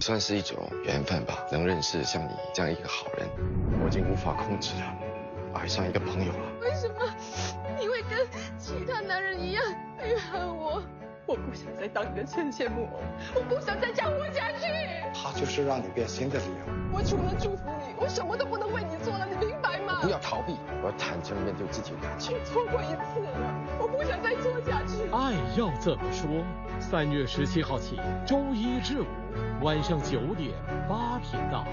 算是一种缘分吧，能认识像你这样一个好人，我已经无法控制了，爱上一个朋友了。为什么你会跟其他男人一样背叛我？我不想再当你的牵线木偶，我不想再这样活下去。他就是让你变心的理由。我除了祝福你，我什么都不能为你做了，你明白吗？不要逃避，我要坦诚面对自己的感情。我错过一次了，我不想再错。爱要怎么说？三月十七号起，周一至五晚上九点八频道。